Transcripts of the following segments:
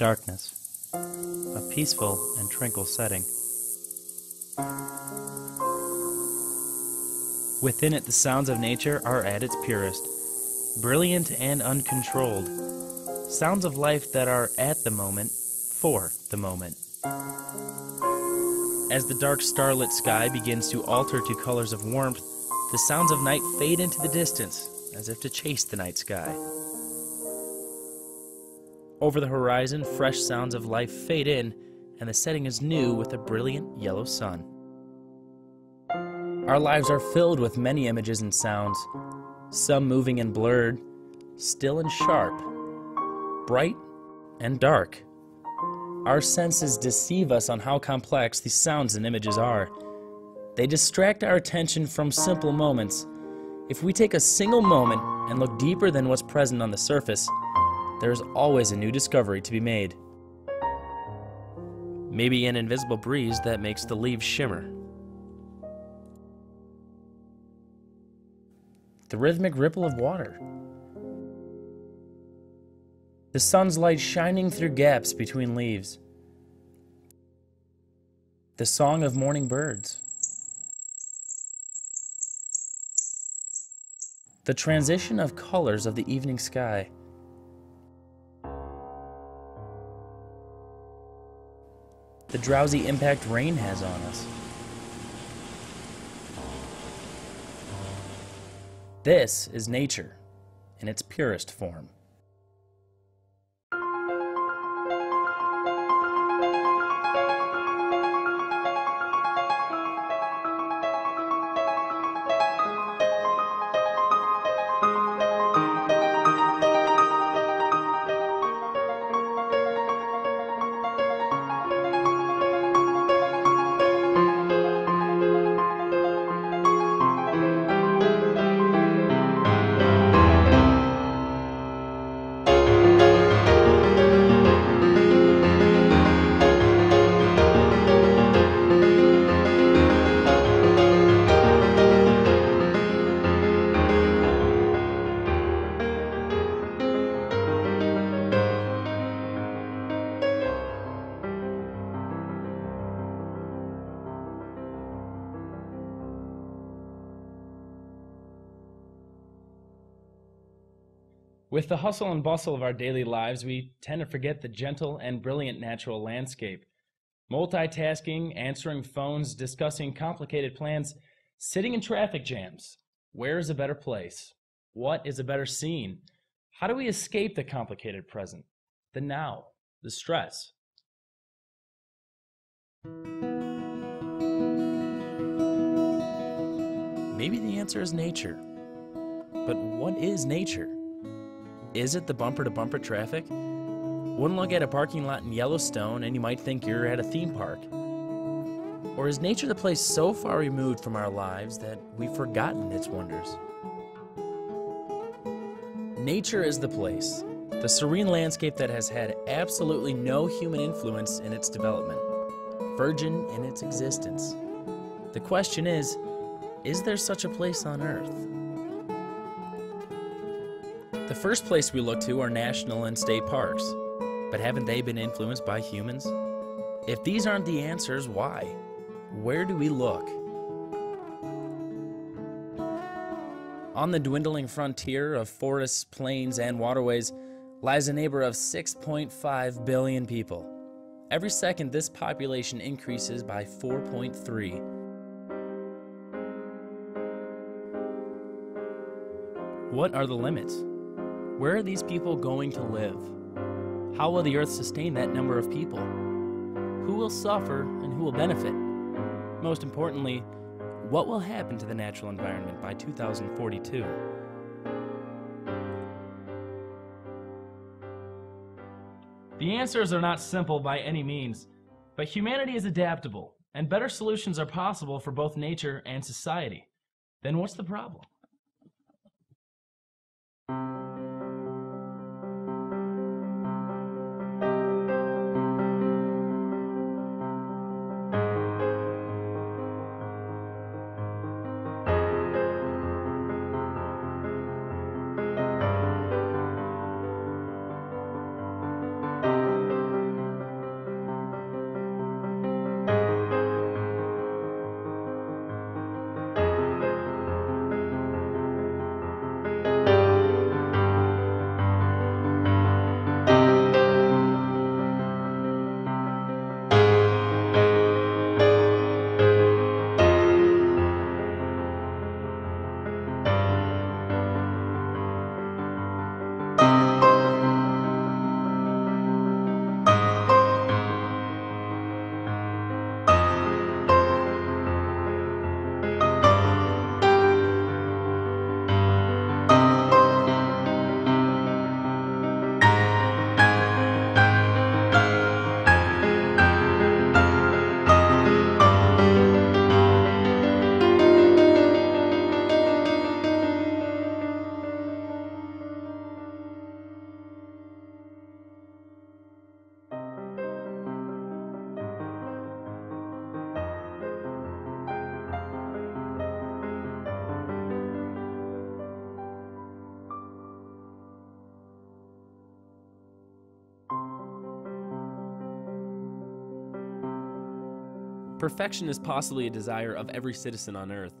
Darkness. A peaceful and tranquil setting. Within it, the sounds of nature are at its purest, brilliant and uncontrolled. Sounds of life that are at the moment, for the moment. As the dark starlit sky begins to alter to colors of warmth, the sounds of night fade into the distance, as if to chase the night sky. Over the horizon, fresh sounds of life fade in, and the setting is new with a brilliant yellow sun. Our lives are filled with many images and sounds, some moving and blurred, still and sharp, bright and dark. Our senses deceive us on how complex these sounds and images are. They distract our attention from simple moments. If we take a single moment and look deeper than what's present on the surface, there is always a new discovery to be made. Maybe an invisible breeze that makes the leaves shimmer. The rhythmic ripple of water the sun's light shining through gaps between leaves. The song of morning birds. The transition of colors of the evening sky. Drowsy impact rain has on us. This is nature in its purest form. With the hustle and bustle of our daily lives, we tend to forget the gentle and brilliant natural landscape. Multitasking, answering phones, discussing complicated plans, sitting in traffic jams. Where is a better place? What is a better scene? How do we escape the complicated present, the now, the stress? Maybe the answer is nature. But what is nature? Is it the bumper to bumper traffic? One look at a parking lot in Yellowstone and you might think you're at a theme park. Or is nature the place so far removed from our lives that we've forgotten its wonders? Nature is the place, the serene landscape that has had absolutely no human influence in its development, virgin in its existence. The question is is there such a place on Earth? The first place we look to are national and state parks. But haven't they been influenced by humans? If these aren't the answers, why? Where do we look? On the dwindling frontier of forests, plains, and waterways lies a neighbor of 6.5 billion people. Every second, this population increases by 4.3. What are the limits? Where are these people going to live? How will the earth sustain that number of people? Who will suffer and who will benefit? Most importantly, what will happen to the natural environment by 2042? The answers are not simple by any means, but humanity is adaptable, and better solutions are possible for both nature and society. Then what's the problem? Perfection is possibly a desire of every citizen on Earth.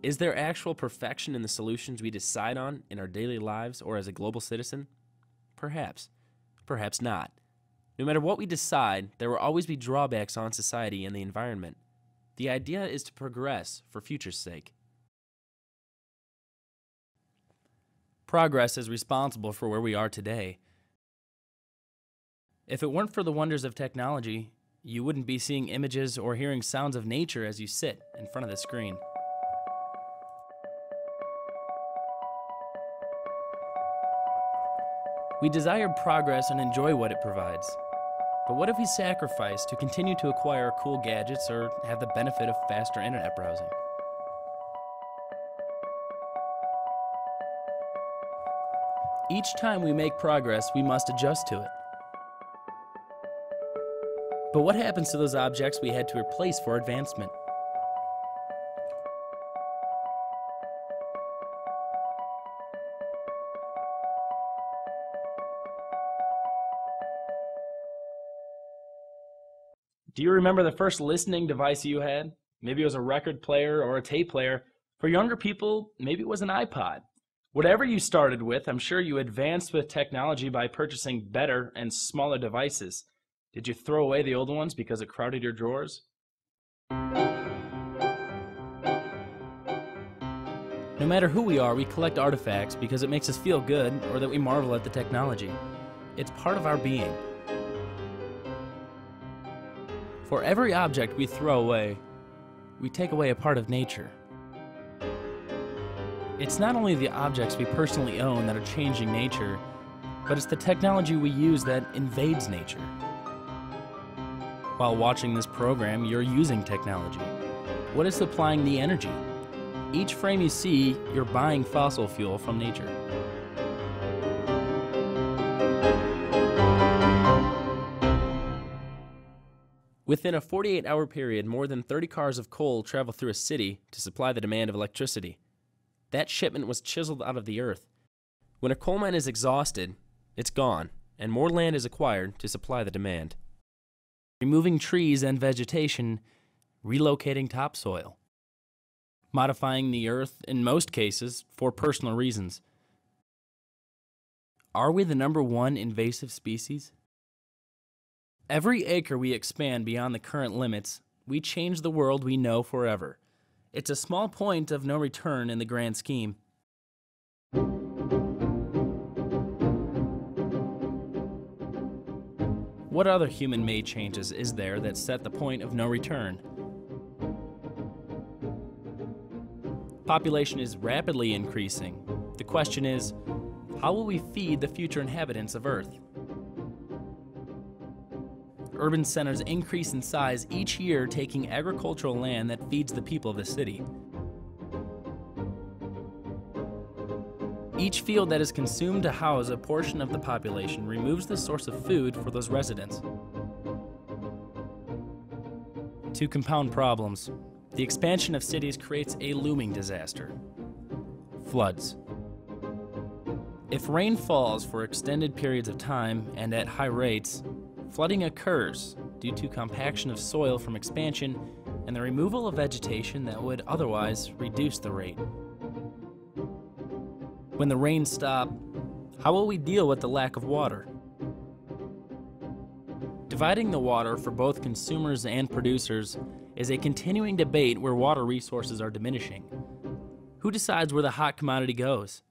Is there actual perfection in the solutions we decide on in our daily lives or as a global citizen? Perhaps. Perhaps not. No matter what we decide, there will always be drawbacks on society and the environment. The idea is to progress for future's sake. Progress is responsible for where we are today. If it weren't for the wonders of technology, you wouldn't be seeing images or hearing sounds of nature as you sit in front of the screen. We desire progress and enjoy what it provides. But what if we sacrifice to continue to acquire cool gadgets or have the benefit of faster internet browsing? Each time we make progress, we must adjust to it. But what happens to those objects we had to replace for advancement? Do you remember the first listening device you had? Maybe it was a record player or a tape player. For younger people, maybe it was an iPod. Whatever you started with, I'm sure you advanced with technology by purchasing better and smaller devices. Did you throw away the old ones because it crowded your drawers? No matter who we are, we collect artifacts because it makes us feel good or that we marvel at the technology. It's part of our being. For every object we throw away, we take away a part of nature. It's not only the objects we personally own that are changing nature, but it's the technology we use that invades nature. While watching this program, you're using technology. What is supplying the energy? Each frame you see, you're buying fossil fuel from nature. Within a 48 hour period, more than 30 cars of coal travel through a city to supply the demand of electricity. That shipment was chiseled out of the earth. When a coal mine is exhausted, it's gone, and more land is acquired to supply the demand removing trees and vegetation, relocating topsoil, modifying the earth in most cases for personal reasons. Are we the number one invasive species? Every acre we expand beyond the current limits, we change the world we know forever. It's a small point of no return in the grand scheme. What other human made changes is there that set the point of no return? Population is rapidly increasing. The question is how will we feed the future inhabitants of Earth? Urban centers increase in size each year, taking agricultural land that feeds the people of the city. Each field that is consumed to house a portion of the population removes the source of food for those residents. To compound problems, the expansion of cities creates a looming disaster floods. If rain falls for extended periods of time and at high rates, flooding occurs due to compaction of soil from expansion and the removal of vegetation that would otherwise reduce the rate. When the rains stop, how will we deal with the lack of water? Dividing the water for both consumers and producers is a continuing debate where water resources are diminishing. Who decides where the hot commodity goes?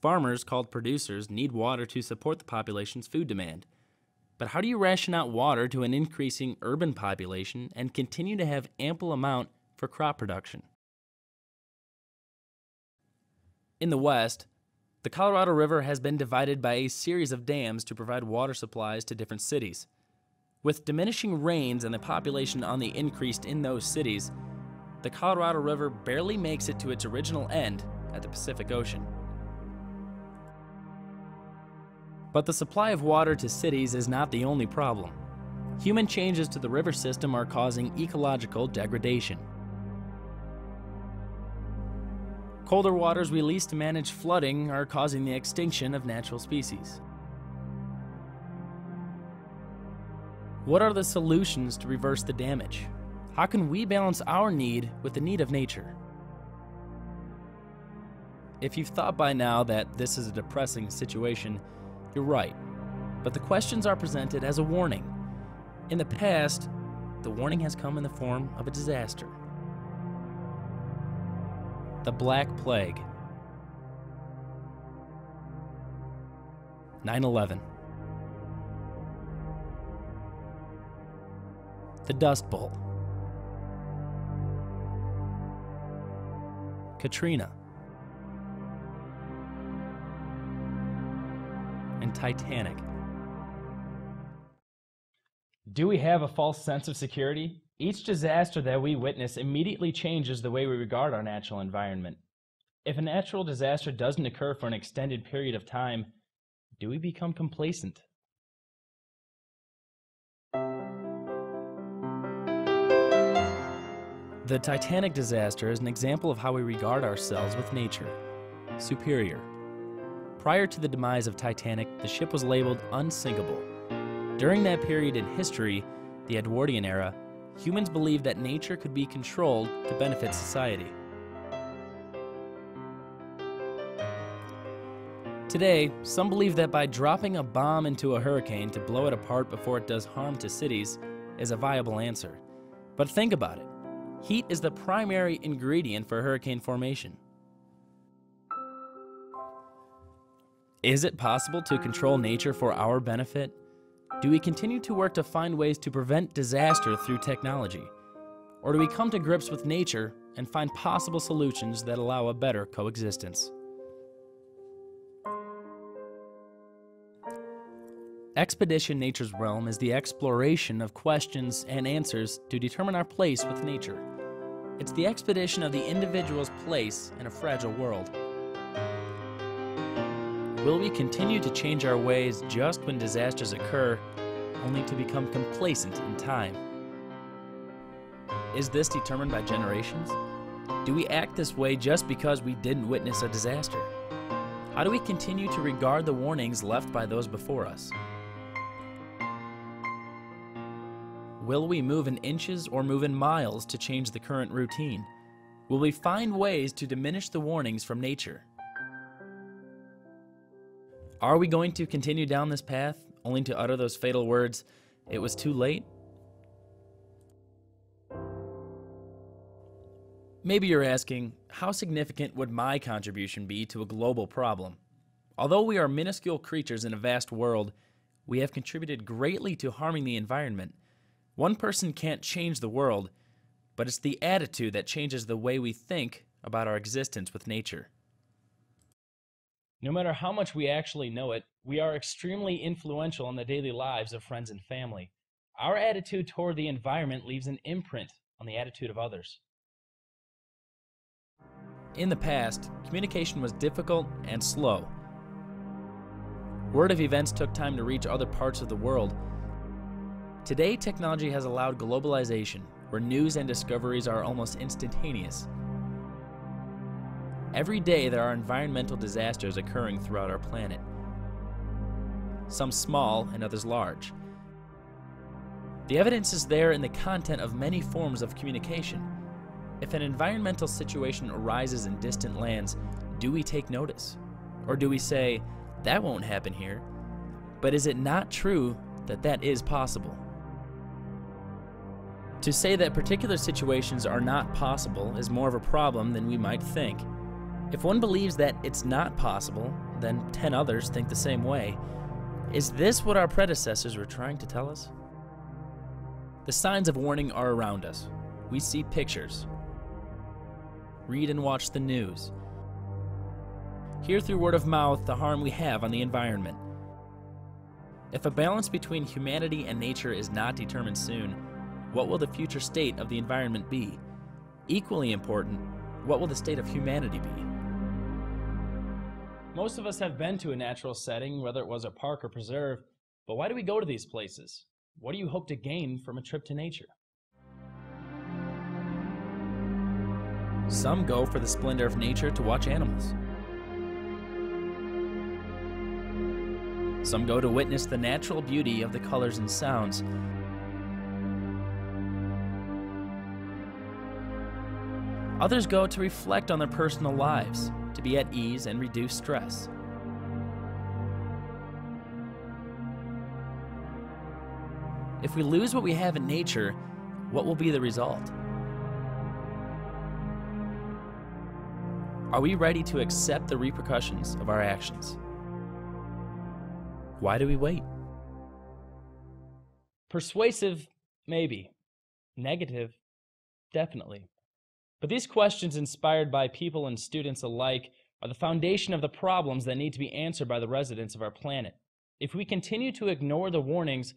Farmers, called producers, need water to support the population's food demand. But how do you ration out water to an increasing urban population and continue to have ample amount for crop production? In the west, the Colorado River has been divided by a series of dams to provide water supplies to different cities. With diminishing rains and the population on the increase in those cities, the Colorado River barely makes it to its original end at the Pacific Ocean. But the supply of water to cities is not the only problem. Human changes to the river system are causing ecological degradation. Colder waters released to manage flooding are causing the extinction of natural species. What are the solutions to reverse the damage? How can we balance our need with the need of nature? If you've thought by now that this is a depressing situation, you're right. But the questions are presented as a warning. In the past, the warning has come in the form of a disaster. The Black Plague. 9 11. The Dust Bowl. Katrina. And Titanic. Do we have a false sense of security? Each disaster that we witness immediately changes the way we regard our natural environment. If a natural disaster doesn't occur for an extended period of time, do we become complacent? The Titanic disaster is an example of how we regard ourselves with nature. Superior. Prior to the demise of Titanic, the ship was labeled unsinkable. During that period in history, the Edwardian era, humans believed that nature could be controlled to benefit society. Today, some believe that by dropping a bomb into a hurricane to blow it apart before it does harm to cities is a viable answer. But think about it. Heat is the primary ingredient for hurricane formation. Is it possible to control nature for our benefit? Do we continue to work to find ways to prevent disaster through technology? Or do we come to grips with nature and find possible solutions that allow a better coexistence? Expedition Nature's Realm is the exploration of questions and answers to determine our place with nature. It's the expedition of the individual's place in a fragile world. Will we continue to change our ways just when disasters occur, only to become complacent in time? Is this determined by generations? Do we act this way just because we didn't witness a disaster? How do we continue to regard the warnings left by those before us? Will we move in inches or move in miles to change the current routine? Will we find ways to diminish the warnings from nature? Are we going to continue down this path only to utter those fatal words, it was too late? Maybe you're asking, how significant would my contribution be to a global problem? Although we are minuscule creatures in a vast world, we have contributed greatly to harming the environment one person can't change the world, but it's the attitude that changes the way we think about our existence with nature. No matter how much we actually know it, we are extremely influential in the daily lives of friends and family. Our attitude toward the environment leaves an imprint on the attitude of others. In the past, communication was difficult and slow. Word of events took time to reach other parts of the world, Today, technology has allowed globalization, where news and discoveries are almost instantaneous. Every day, there are environmental disasters occurring throughout our planet, some small and others large. The evidence is there in the content of many forms of communication. If an environmental situation arises in distant lands, do we take notice? Or do we say, that won't happen here? But is it not true that that is possible? To say that particular situations are not possible is more of a problem than we might think. If one believes that it's not possible, then 10 others think the same way. Is this what our predecessors were trying to tell us? The signs of warning are around us. We see pictures, read and watch the news, hear through word of mouth the harm we have on the environment. If a balance between humanity and nature is not determined soon, what will the future state of the environment be? Equally important, what will the state of humanity be? Most of us have been to a natural setting, whether it was a park or preserve, but why do we go to these places? What do you hope to gain from a trip to nature? Some go for the splendor of nature to watch animals. Some go to witness the natural beauty of the colors and sounds. Others go to reflect on their personal lives to be at ease and reduce stress. If we lose what we have in nature, what will be the result? Are we ready to accept the repercussions of our actions? Why do we wait? Persuasive, maybe. Negative, definitely. But these questions, inspired by people and students alike, are the foundation of the problems that need to be answered by the residents of our planet. If we continue to ignore the warnings,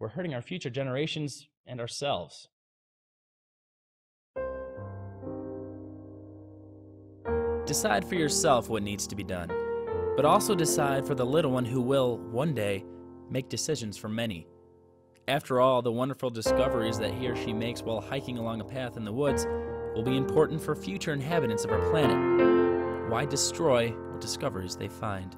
we're hurting our future generations and ourselves. Decide for yourself what needs to be done, but also decide for the little one who will, one day, make decisions for many. After all, the wonderful discoveries that he or she makes while hiking along a path in the woods will be important for future inhabitants of our planet. Why destroy what discoveries they find?